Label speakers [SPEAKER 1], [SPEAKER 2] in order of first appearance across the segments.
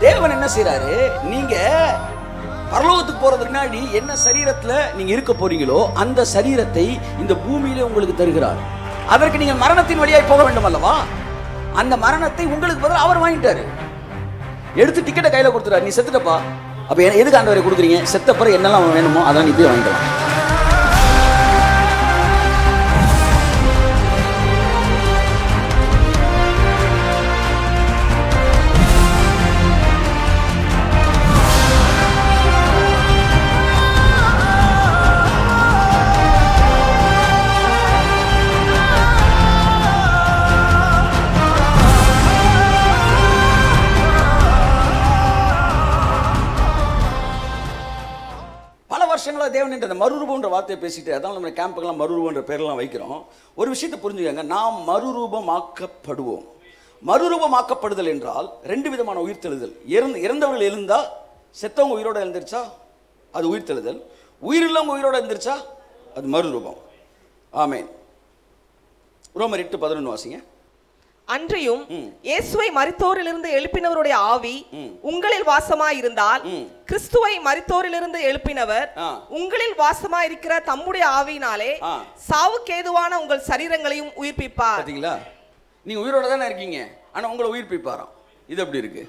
[SPEAKER 1] தேவன் என்ன செய்யறாரு நீங்க பரலோகத்துக்கு போறதுக்கு முன்னாடி என்ன சரீரத்துல நீங்க இருக்க போறீங்களோ அந்த சரீரத்தை இந்த பூமியிலே உங்களுக்கு தருகிறார். அதற்கு நீங்க மரணத்தின் வழியாய் போக வேண்டும் அல்லவா? அந்த மரணத்தை உங்களுக்கு பதில் அவர் வாங்கிட்டாரு. எடுத்து டிக்கெட்டை கையில கொடுத்துறாரு நீ செத்துட்டப்பா. அப்ப எ- எதுக்கு ஆண்டவரை கொடுக்குறீங்க? செத்த பிறகு என்னெல்லாம் வேணுமோ அதான் நீ போய் வாங்கிக்கலாம். வருஷங்களா அந்த மறுரூபன்ற வார்த்தையை பேசிட்டு அதான் நம்ம கேம்புக்கெல்லாம் மறுரூபன்ற பேரெல்லாம் வைக்கிறோம். ஒரு விஷயத்தை புரிஞ்சுக்கங்க. நாம் மறுரூபமாக்கப்படுவோம். மறுரூபமாக்கப்படுதல் என்றால் ரெண்டு விதமான உயிர்த்தெழுதல். இறந்து இறந்தவர்கள் எழுந்தா செத்தவங்க உயிரோட எழுந்திருச்சா? அது உயிர்த்தெழுதல். உயிரில்லவங்க உயிரோட எழுந்திருச்சா? அது மறுரூபம். ஆமேன். ரோமர் எட்டு பதினொன்று வாசிங்க.
[SPEAKER 2] அன்றியும் இயேசுவை மரித்தோரிலிருந்து எழுப்பினவருடைய ஆவி உங்களில் வாசமாயிருந்தால் கிறிஸ்துவை மரித்தோரிலிருந்து எழுப்பினவர். உங்களில் வாசமாயிருக்கிற தம்முடைய ஆவியினாலே. சாவுக்கேதுவான உங்கள் சரீரங்களையும் உயிர்ப்பிப்பார்.
[SPEAKER 1] பார்த்தீங்களா நீங்க உயிரோட தானே இருக்கீங்க. ஆனா உங்களை உயிர்ப்பிப்பாராம். இது எப்படி இருக்கு?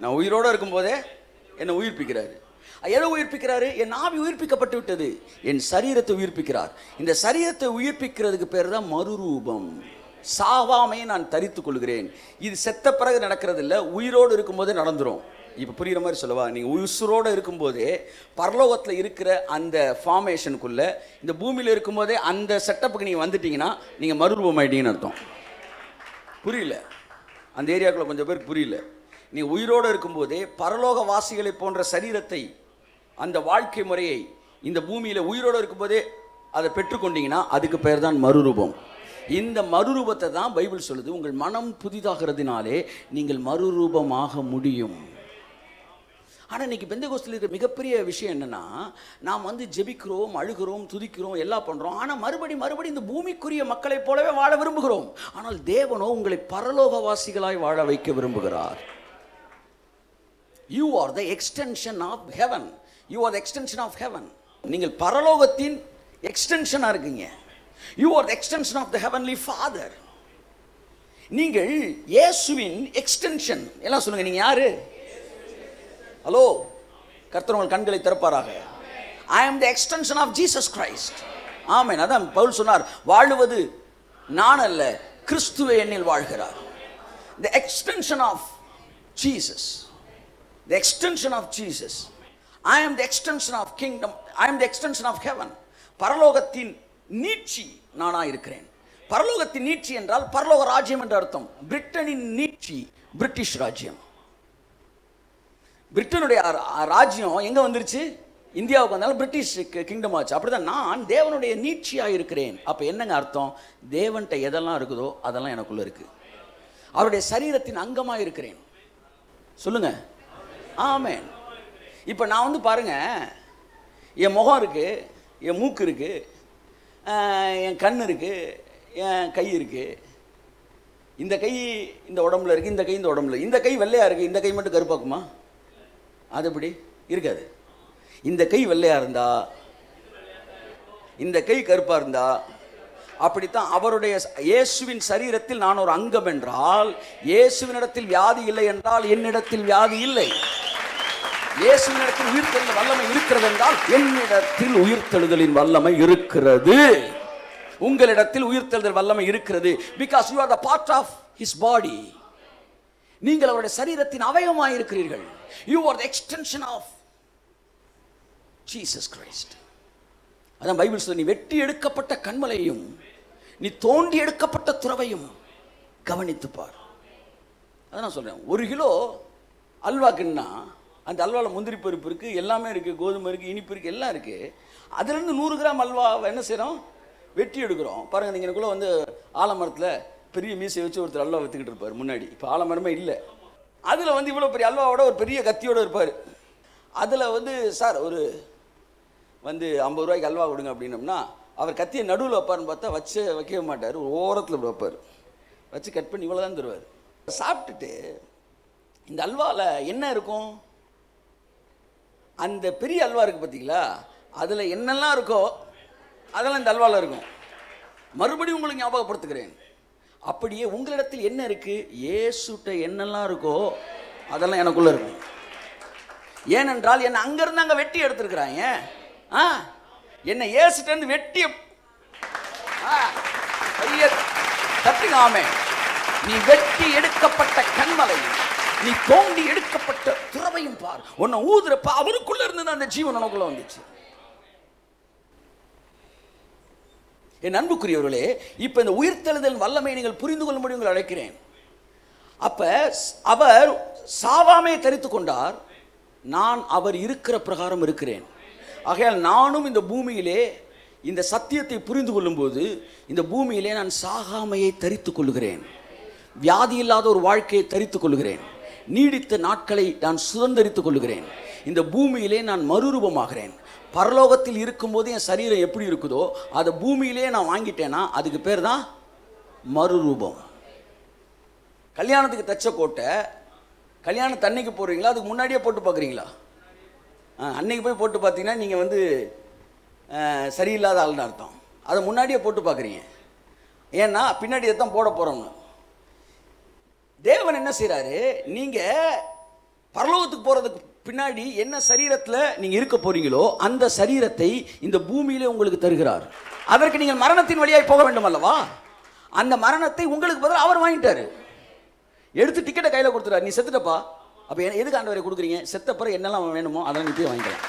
[SPEAKER 1] நான் உயிரோட இருக்கும்போதே என்னை உயிர்ப்பிக்கிறாரு. எதை உயிர்ப்பிக்கிறாரு? என் ஆவி உயிர்ப்பிக்கப்பட்டு விட்டது. என் சரீரத்தை உயிர்ப்பிக்கிறார். இந்த சரீரத்தை உயிர்ப்பிக்கிறதுக்கு பேர் தான் மறுரூபம். சாவாமையை நான் தரித்து கொள்கிறேன். இது செத்த பிறகு நடக்கிறது இல்லை உயிரோடு இருக்கும்போதே நடந்துடும் இப்போ புரிகிற மாதிரி சொல்லவா? நீங்கள் உசுரோடு இருக்கும்போதே பரலோகத்தில் இருக்கிற அந்த ஃபார்மேஷனுக்குள்ளே இந்த பூமியில் இருக்கும்போதே அந்த செட்டப்புக்கு நீங்கள் வந்துட்டீங்கன்னா நீங்கள் மறுரூபம் ஆயிட்டீங்கன்னு அர்த்தம். புரியல? அந்த ஏரியாக்குள்ளே கொஞ்சம் பேருக்கு புரியல. நீ உயிரோடு இருக்கும்போதே பரலோக வாசிகளை போன்ற சரீரத்தை அந்த வாழ்க்கை முறையை இந்த பூமியில் உயிரோடு இருக்கும்போதே அதை பெற்றுக்கொண்டீங்கன்னா அதுக்கு பேர் தான் மறுரூபம். இந்த மறுரூபத்தை தான் பைபிள் சொல்லுது. உங்கள் மனம் புதிதாகிறதுனாலே நீங்கள் மறுரூபமாக முடியும். ஆனால் இன்றைக்கி பெந்த கோஸ்தில் இருக்கிற மிகப்பெரிய விஷயம் என்னென்னா நாம் வந்து ஜெபிக்கிறோம் அழுகிறோம் துதிக்கிறோம் எல்லாம் பண்ணுறோம் ஆனால் மறுபடி மறுபடி இந்த பூமிக்குரிய மக்களைப் போலவே வாழ விரும்புகிறோம். ஆனால் தேவனோ உங்களை பரலோகவாசிகளாய் வாழ வைக்க விரும்புகிறார். You are the extension of heaven you are the extension of heaven நீங்கள் பரலோகத்தின் எக்ஸ்டென்ஷனாக இருக்கீங்க. You are extension of the heavenly father நீங்கள் இயேசுவின் எக்ஸ்டென்ஷன் எல்லாம் சொல்லுங்க நீங்க யாரு? ஹலோ கர்த்தர் உங்கள் கண்களை திறப்பாராக. I am the extension of Jesus Christ amen. அதான் பவுல் சொன்னார் வாழுவது நான் அல்ல கிறிஸ்துவே என்னில் வாழ்கிறார். The extension of Jesus the extension of Jesus I am the extension of kingdom I am the extension of heaven பரலோகத்தின் நீட்சி நானா இருக்கிறேன். பரலோகத்தின் நீட்சி என்றால் பரலோக ராஜ்யம் என்ற அர்த்தம். பிரிட்டனின் நீட்சி பிரிட்டிஷ் ராஜ்யம். பிரிட்டனுடைய ராஜ்யம் எங்கே வந்துருச்சு? இந்தியாவுக்கு வந்தாலும் பிரிட்டிஷ் கிங்டம் ஆச்சு. அப்படிதான் நான் தேவனுடைய நீட்சியாக இருக்கிறேன். அப்போ என்னங்க அர்த்தம்? தேவன்கிட்ட எதெல்லாம் இருக்குதோ அதெல்லாம் எனக்குள்ள இருக்கு. அவருடைய சரீரத்தின் அங்கமாக இருக்கிறேன். சொல்லுங்க. ஆமேன். இப்போ நான் வந்து பாருங்க. என் முகம் இருக்கு என் மூக்கு இருக்குது என் கண் இருக்குது என் கை இருக்குது இந்த கை இந்த உடம்புல இருக்குது இந்த கை இந்த உடம்புல. இந்த கை வெள்ளையாக இருக்குது இந்த கை மட்டும் கருப்பாக்குமா? அது எப்படி? இருக்காது. இந்த கை வெள்ளையாக இருந்தா இந்த கை கருப்பாக இருந்தா அப்படித்தான் அவருடைய இயேசுவின் சரீரத்தில் நான் ஒரு அங்கம் என்றால் இயேசுவினிடத்தில் வியாதி இல்லை என்றால் என்னிடத்தில் வியாதி இல்லை. இயேசுவினிடத்தில் உயிர்த்தெழுதல் வல்லமை இருக்கிறது என்றால் என்னிடத்தில் உயிர்த்தெழுதலின் வல்லமை இருக்கிறது. உங்களிடத்தில் உயிர்த்தெழுதல் வல்லமை இருக்கிறது. Because you are the part of his body நீங்கள் அவருடைய சரீரத்தின் அவயவமாக இருக்கிறீர்கள். You are the extension of Jesus Christ அதான் பைபிள் சொல்ல நீ வெட்டி எடுக்கப்பட்ட கண்மலையும் நீ தோண்டி எடுக்கப்பட்ட துறவையும் கவனித்துப்பார். அதான் நான் சொல்கிறேன் ஒரு கிலோ அல்வாக்குன்னா அந்த அல்வாவில் முந்திரி பருப்பு இருக்குது எல்லாமே இருக்குது கோதுமை இருக்குது இனிப்பு இருக்குது எல்லாம் இருக்குது அதுலேருந்து நூறு கிராம் அல்வாவை என்ன செய்கிறோம் வெட்டி எடுக்கிறோம். பாருங்க நீங்கள் வந்து ஆலமரத்தில் பெரிய மீசை வச்சு ஒருத்தர் அல்வா விற்றுக்கிட்டு இருப்பார் முன்னாடி. இப்போ ஆலமரமே இல்லை. அதில் வந்து இவ்வளோ பெரிய அல்வாவோட ஒரு பெரிய கத்தியோடு இருப்பார். அதில் வந்து சார் ஒரு வந்து ஐம்பது ரூபாய்க்கு அல்வா கொடுங்க அப்படின்னோம்னா அவர் கத்தியை நடுவில் வைப்பாருன்னு பார்த்தா வச்சு வைக்கவே மாட்டார். ஒரு ஓரத்தில் இப்படி வைப்பார். வச்சு கட் பண்ணி இவ்வளோ தான் தருவார். சாப்பிட்டுட்டு இந்த அல்வாவில் என்ன இருக்கும்? அந்த பெரிய அல்வா இருக்குது பார்த்தீங்களா அதில் என்னெல்லாம் இருக்கோ அதெல்லாம் இந்த அல்வாவில் இருக்கும். மறுபடியும் உங்களுக்கு ஞாபகப்படுத்துகிறேன். அப்படியே உங்களிடத்தில் என்ன இருக்குது ஏசுட்ட என்னெல்லாம் இருக்கோ அதெல்லாம் எனக்குள்ளே இருக்கும் ஏனென்றால் என்னை அங்கேருந்து அங்கே வெட்டி எடுத்துருக்குறாங்க ஆ? என்னை ஏசுட்டேருந்து வெட்டி ஆ, கையை நீ வெட்டி எடுக்கப்பட்ட கண்மலை நீ தோண்டி எடுக்கப்பட்ட துறவையும் பார். உன்னை ஊதுறப்ப அவருக்குள்ள இருந்து அந்த ஜீவன் உனக்குள்ள வந்துச்சு. என் அன்புக்குரியவர்களே இப்போ இந்த உயிர்த்தெழுதல் வல்லமை நீங்கள் புரிந்து கொள்ளும்படி உங்களை அழைக்கிறேன். அப்போ அவர் சாவாமே தரித்து கொண்டார். நான் அவர் இருக்கிற பிரகாரம் இருக்கிறேன். ஆகையால் நானும் இந்த பூமியிலே இந்த சத்தியத்தை புரிந்து கொள்ளும்போது இந்த பூமியிலே நான் சாகாமையை தரித்து கொள்கிறேன் வியாதி இல்லாத ஒரு வாழ்க்கையை தரித்து கொள்கிறேன் நீடித்த நாட்களை நான் சுதந்திரித்துக் கொள்கிறேன் இந்த பூமியிலே நான் மறுரூபமாகிறேன். பரலோகத்தில் இருக்கும்போது என் சரீரம் எப்படி இருக்குதோ அதை பூமியிலே நான் வாங்கிட்டேன்னா அதுக்கு பேர் தான் மறுரூபம். கல்யாணத்துக்கு தச்ச கோட்டை கல்யாணம் தண்ணிக்கு போடுறீங்களா அதுக்கு முன்னாடியே போட்டு பார்க்குறீங்களா? அன்னைக்கு போய் போட்டு பார்த்தீங்கன்னா நீங்கள் வந்து சரியில்லாத ஆள்னு அர்த்தம். அதை முன்னாடியே போட்டு பார்க்குறீங்க. ஏன்னா பின்னாடி தான் போட போகிறோம்னு தேவன் என்ன செய்கிறாரு நீங்கள் பரலோகத்துக்கு போகிறதுக்கு பின்னாடி என்ன சரீரத்தில் நீங்கள் இருக்க போறீங்களோ அந்த சரீரத்தை இந்த பூமியிலே உங்களுக்கு தருகிறார். அதற்கு நீங்கள் மரணத்தின் வழியாய் போக வேண்டும் அல்லவா? அந்த மரணத்தை உங்களுக்கு பதில் அவர் வாங்கிட்டாரு. எடுத்து டிக்கெட்டை கையில் கொடுத்துட்டாரு. நீ செத்துட்டப்பா. அப்போ எதுக்கு ஆண்டவரை கொடுக்குறீங்க? செத்த பிறகு என்னெல்லாம் வேணுமோ அதெல்லாம் நீ போய் வாங்கிக்கலாம்.